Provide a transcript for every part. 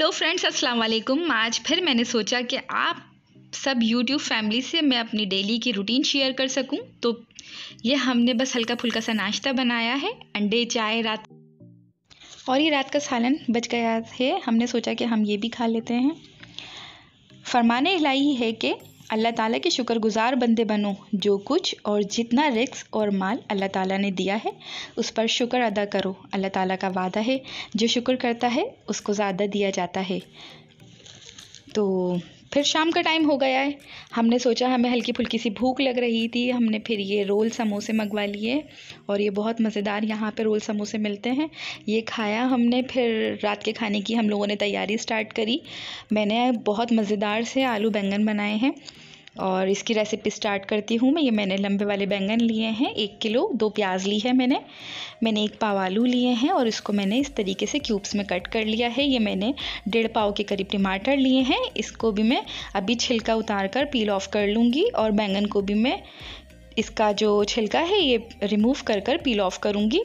Hello friends अस्सलाम वालेकुम आज फिर मैंने सोचा कि आप सब यूट्यूब फैमिली से मैं अपनी डेली की रूटीन शेयर कर सकूँ। तो ये हमने बस हल्का फुल्का सा नाश्ता बनाया है, अंडे, चाय, रात और ये रात का सालन बच गया है। हमने सोचा कि हम ये भी खा लेते हैं। फरमाने लाई है कि अल्लाह ताला के शुक्रगुजार बंदे बनो, जो कुछ और जितना रिक्स और माल अल्लाह ताला ने दिया है, उस पर शुक्र अदा करो। अल्लाह ताला का वादा है, जो शुक्र करता है, उसको ज़्यादा दिया जाता है। तो फिर शाम का टाइम हो गया है। हमने सोचा, हमें हल्की फुल्की सी भूख लग रही थी, हमने फिर ये रोल समोसे मंगवा लिए, और ये बहुत मज़ेदार यहाँ पे रोल समोसे मिलते हैं। ये खाया हमने, फिर रात के खाने की हम लोगों ने तैयारी स्टार्ट करी। मैंने बहुत मज़ेदार से आलू बैंगन बनाए हैं। और इसकी रेसिपी स्टार्ट करती हूँ मैं। ये मैंने लंबे वाले बैंगन लिए हैं। एक किलो, दो प्याज ली है मैंने। मैंने एक पाव आलू लिए हैं और इसको मैंने इस तरीके से क्यूब्स में कट कर लिया है। ये मैंने डेढ़ पाव के करीब टमाटर लिए हैं। इसको भी मैं अभी छिलका उतार कर पील ऑफ़ कर लूँगी और बैंगन को भी मैं इसका जो छिलका है, ये रिमूव कर कर पील ऑफ़ करूँगी।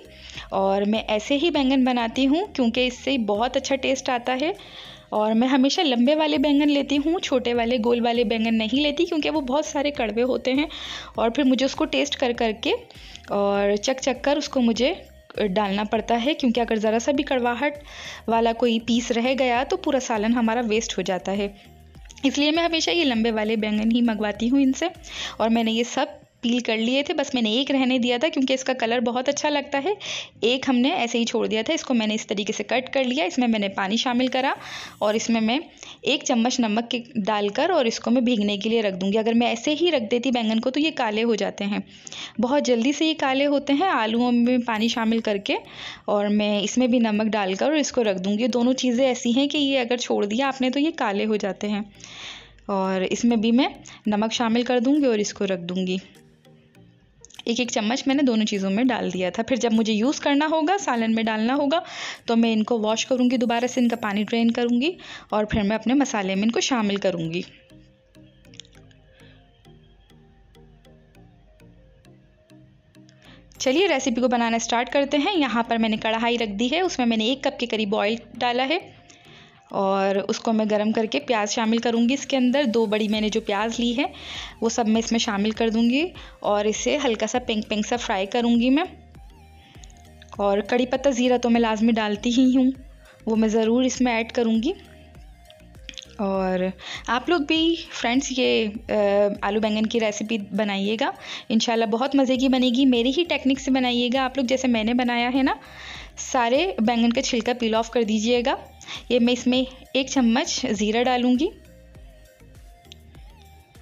और मैं ऐसे ही बैंगन बनाती हूँ, क्योंकि इससे बहुत अच्छा टेस्ट आता है। और मैं हमेशा लंबे वाले बैंगन लेती हूँ, छोटे वाले, गोल वाले बैंगन नहीं लेती, क्योंकि वो बहुत सारे कड़वे होते हैं। और फिर मुझे उसको टेस्ट कर कर के और चक चक कर उसको मुझे डालना पड़ता है, क्योंकि अगर ज़रा सा भी कड़वाहट वाला कोई पीस रह गया तो पूरा सालन हमारा वेस्ट हो जाता है। इसलिए मैं हमेशा ये लंबे वाले बैंगन ही मंगवाती हूँ इनसे। और मैंने ये सब पील कर लिए थे, बस मैंने एक रहने दिया था क्योंकि इसका कलर बहुत अच्छा लगता है। एक हमने ऐसे ही छोड़ दिया था, इसको मैंने इस तरीके से कट कर लिया, इसमें मैंने पानी शामिल करा और इसमें मैं एक चम्मच नमक के डालकर और इसको मैं भीगने के लिए रख दूँगी। अगर मैं ऐसे ही रख देती बैंगन को तो ये काले हो जाते हैं। बहुत जल्दी से ये काले होते हैं, आलूओं में पानी शामिल करके और मैं इसमें भी नमक डालकर और इसको रख दूँगी। दोनों चीज़ें ऐसी हैं कि ये अगर छोड़ दिया आपने तो ये काले हो जाते हैं और इसमें भी मैं नमक शामिल कर दूँगी और इसको रख दूँगी। एक एक चम्मच मैंने दोनों चीज़ों में डाल दिया था। फिर जब मुझे यूज़ करना होगा, सालन में डालना होगा तो मैं इनको वॉश करूँगी दोबारा से, इनका पानी ड्रेन करूँगी और फिर मैं अपने मसाले में इनको शामिल करूँगी। चलिए रेसिपी को बनाना स्टार्ट करते हैं। यहाँ पर मैंने कढ़ाई रख दी है, उसमें मैंने एक कप के करीब ऑयल डाला है। और उसको मैं गरम करके प्याज शामिल करूँगी। इसके अंदर दो बड़ी मैंने जो प्याज ली है, वो सब मैं इसमें शामिल कर दूँगी और इसे हल्का सा पिंक पिंक सा फ्राई करूँगी मैं। और कड़ी पत्ता ज़ीरा तो मैं लाजमी डालती ही हूँ, वो मैं ज़रूर इसमें ऐड करूँगी। और आप लोग भी फ्रेंड्स ये आलू बैंगन की रेसिपी बनाइएगा। इंशाल्लाह बहुत मज़े की बनेगी। मेरी ही टेक्निक से बनाइएगा। आप लोग जैसे मैंने बनाया है ना, सारे बैंगन का छिलका पील ऑफ़ कर दीजिएगा। ये मैं इसमें एक चम्मच ज़ीरा डालूँगी।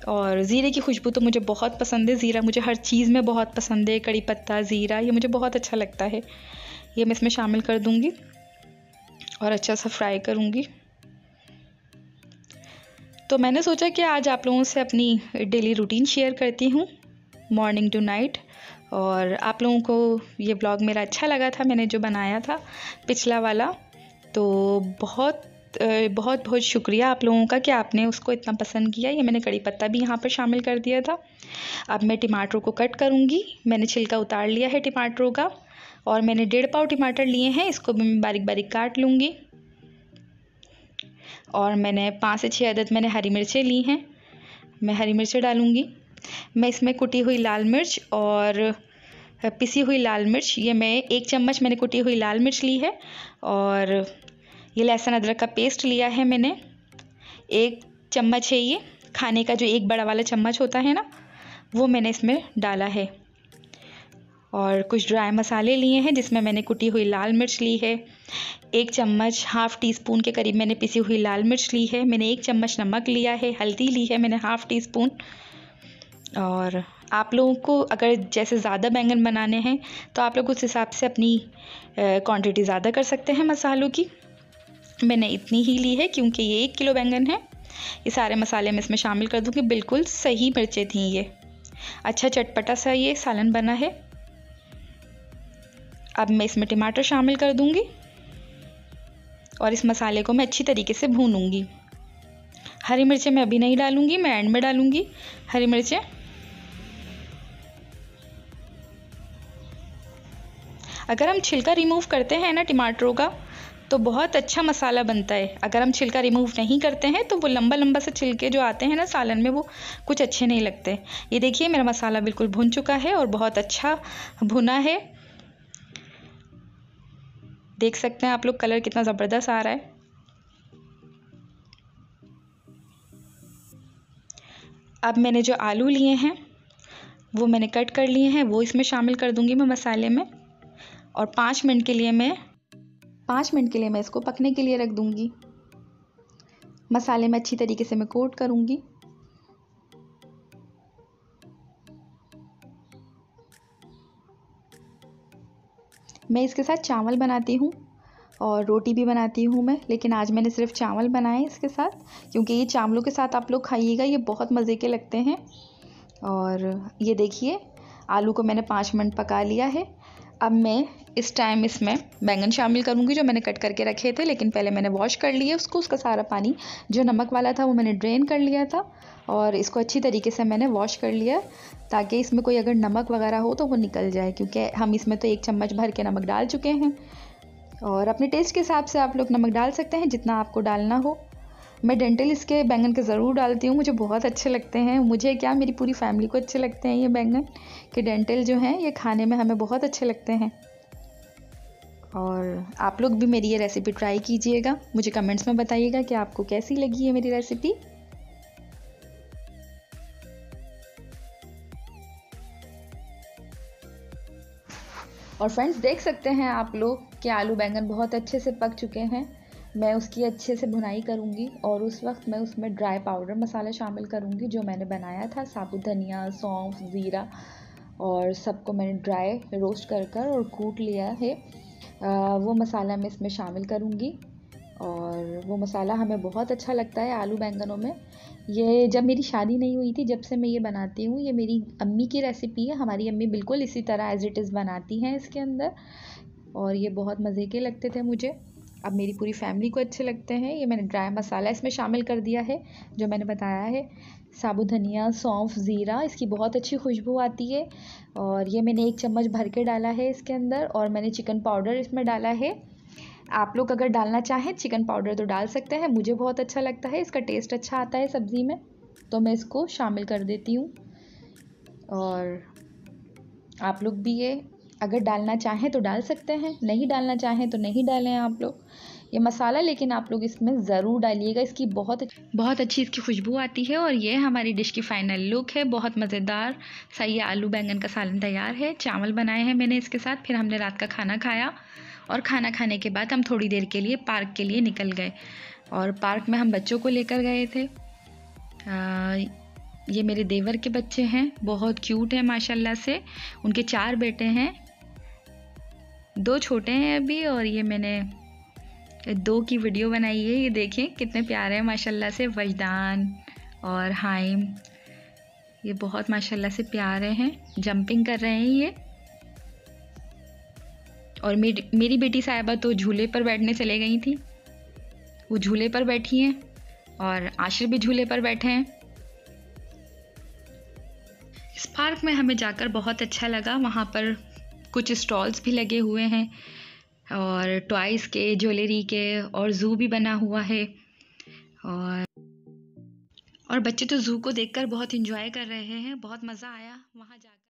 और ज़ीरे की खुशबू तो मुझे बहुत पसंद है। ज़ीरा मुझे हर चीज़ में बहुत पसंद है। कड़ी पत्ता, ज़ीरा, ये मुझे बहुत अच्छा लगता है। ये मैं इसमें शामिल कर दूँगी और अच्छा सा फ्राई करूँगी। तो मैंने सोचा कि आज आप लोगों से अपनी डेली रूटीन शेयर करती हूँ, मॉर्निंग टू नाइट। और आप लोगों को ये ब्लॉग मेरा अच्छा लगा था, मैंने जो बनाया था, पिछला वाला। तो बहुत बहुत बहुत शुक्रिया आप लोगों का कि आपने उसको इतना पसंद किया। ये मैंने कड़ी पत्ता भी यहाँ पर शामिल कर दिया था। अब मैं टमाटरों को कट करूँगी। मैंने छिलका उतार लिया है टमाटरों का और मैंने डेढ़ पाव टमाटर लिए हैं। इसको भी मैं बारीक बारीक काट लूँगी। और मैंने पाँच से छः अदद मैंने हरी मिर्चें ली हैं। मैं हरी मिर्चें डालूँगी। मैं इसमें कुटी हुई लाल मिर्च और पिसी हुई लाल मिर्च। ये मैं एक चम्मच मैंने कुटी हुई लाल मिर्च ली है और ये लहसुन अदरक का पेस्ट लिया है मैंने। एक चम्मच है ये, खाने का जो एक बड़ा वाला चम्मच होता है ना, वो मैंने इसमें डाला है। और कुछ ड्राई मसाले लिए हैं, जिसमें मैंने कुटी हुई लाल मिर्च ली है। एक चम्मच हाफ़ टी स्पून के करीब मैंने पिसी हुई लाल मिर्च ली है। मैंने एक चम्मच नमक लिया है, हल्दी ली है मैंने हाफ़ टी स्पून और आप लोगों को अगर जैसे ज़्यादा बैंगन बनाने हैं तो आप लोग उस हिसाब से अपनी क्वांटिटी ज़्यादा कर सकते हैं मसालों की। मैंने इतनी ही ली है क्योंकि ये एक किलो बैंगन है। ये सारे मसाले मैं इसमें शामिल कर दूँगी। बिल्कुल सही मिर्चें थी ये। अच्छा चटपटा सा ये सालन बना है। अब मैं इसमें टमाटर शामिल कर दूँगी और इस मसाले को मैं अच्छी तरीके से भूनूँगी। हरी मिर्चें मैं अभी नहीं डालूँगी, मैं एंड में डालूँगी। हरी मिर्चें। अगर हम छिलका रिमूव करते हैं ना टमाटरों का तो बहुत अच्छा मसाला बनता है। अगर हम छिलका रिमूव नहीं करते हैं तो वो लंबा लंबा से छिलके जो आते हैं ना सालन में, वो कुछ अच्छे नहीं लगते। ये देखिए, मेरा मसाला बिल्कुल भुन चुका है और बहुत अच्छा भुना है। देख सकते हैं आप लोग, कलर कितना ज़बरदस्त आ रहा है। अब मैंने जो आलू लिए हैं, वो मैंने कट कर लिए हैं, वो इसमें शामिल कर दूँगी मैं मसाले में। और पाँच मिनट के लिए मैं पाँच मिनट के लिए मैं इसको पकने के लिए रख दूँगी। मसाले में अच्छी तरीके से मैं कोट करूँगी। मैं इसके साथ चावल बनाती हूँ और रोटी भी बनाती हूँ मैं, लेकिन आज मैंने सिर्फ़ चावल बनाए इसके साथ, क्योंकि ये चावलों के साथ आप लोग खाइएगा, ये बहुत मज़े के लगते हैं। और ये देखिए, आलू को मैंने पाँच मिनट पका लिया है। अब मैं इस टाइम इसमें बैंगन शामिल करूँगी जो मैंने कट करके रखे थे, लेकिन पहले मैंने वॉश कर लिया उसको, उसका सारा पानी, जो नमक वाला था वो मैंने ड्रेन कर लिया था और इसको अच्छी तरीके से मैंने वॉश कर लिया ताकि इसमें कोई अगर नमक वगैरह हो तो वो निकल जाए, क्योंकि हम इसमें तो एक चम्मच भर के नमक डाल चुके हैं। और अपने टेस्ट के हिसाब से आप लोग नमक डाल सकते हैं जितना आपको डालना हो। मैं डेंटल इसके बैंगन के ज़रूर डालती हूँ, मुझे बहुत अच्छे लगते हैं। मुझे क्या, मेरी पूरी फैमिली को अच्छे लगते हैं ये बैंगन? कि डेंटल जो हैं, ये खाने में हमें बहुत अच्छे लगते हैं। और आप लोग भी मेरी ये रेसिपी ट्राई कीजिएगा। मुझे कमेंट्स में बताइएगा कि आपको कैसी लगी है मेरी रेसिपी और फ्रेंड्स देख सकते हैं आप लोग कि आलू बैंगन बहुत अच्छे से पक चुके हैं। मैं उसकी अच्छे से भुनाई करूँगी और उस वक्त मैं उसमें ड्राई पाउडर मसाला शामिल करूँगी जो मैंने बनाया था साबुत धनिया सौंफ ज़ीरा और सबको मैंने ड्राई रोस्ट कर कर और कूट लिया है। आ, वो मसाला मैं इसमें शामिल करूँगी और वो मसाला हमें बहुत अच्छा लगता है आलू बैंगनों में। ये जब मेरी शादी नहीं हुई थी जब से मैं ये बनाती हूँ ये मेरी अम्मी की रेसिपी है। हमारी अम्मी बिल्कुल इसी तरह एज़ इट इज़ बनाती हैं इसके अंदर और ये बहुत मज़े के लगते थे मुझे। अब मेरी पूरी फैमिली को अच्छे लगते हैं। ये मैंने ड्राई मसाला इसमें शामिल कर दिया है, जो मैंने बताया है। साबुत धनिया, सौंफ, ज़ीरा, इसकी बहुत अच्छी खुशबू आती है। और ये मैंने एक चम्मच भर के डाला है इसके अंदर, और मैंने चिकन पाउडर इसमें डाला है। आप लोग अगर डालना चाहें चिकन पाउडर तो डाल सकते हैं। मुझे बहुत अच्छा लगता है, इसका टेस्ट अच्छा आता है सब्ज़ी में। तो मैं इसको शामिल कर देती हूँ। और आप लोग भी ये अगर डालना चाहें तो डाल सकते हैं नहीं डालना चाहें तो नहीं डालें आप लोग। ये मसाला लेकिन आप लोग इसमें ज़रूर डालिएगा इसकी बहुत बहुत अच्छी इसकी खुशबू आती है और ये हमारी डिश की फ़ाइनल लुक है। बहुत मज़ेदार सही आलू बैंगन का सालन तैयार है। चावल बनाए हैं मैंने इसके साथ फिर हमने रात का खाना खाया और खाना खाने के बाद हम थोड़ी देर के लिए पार्क के लिए निकल गए और पार्क में हम बच्चों को लेकर गए थे। आ, ये मेरे देवर के बच्चे हैं बहुत क्यूट हैं माशाल्लाह से। उनके चार बेटे हैं दो छोटे हैं अभी और ये मैंने दो की वीडियो बनाई है, ये देखें, कितने प्यारे हैं, माशाल्लाह से वजदान और हाइम। ये बहुत माशाल्लाह से प्यारे हैं जंपिंग कर रहे हैं ये। और मेरी मेरी बेटी साहिबा तो झूले पर बैठने चले गई थी। वो झूले पर बैठी हैं और आशिर भी झूले पर बैठे हैं। इस पार्क में हमें जाकर बहुत अच्छा लगा, वहाँ पर कुछ स्टॉल्स भी लगे हुए हैं और टॉयज़ के, ज्वेलरी के और ज़ू भी बना हुआ है। और और बच्चे तो ज़ू को देखकर बहुत इन्जॉय कर रहे हैं, बहुत मज़ा आया वहाँ जाकर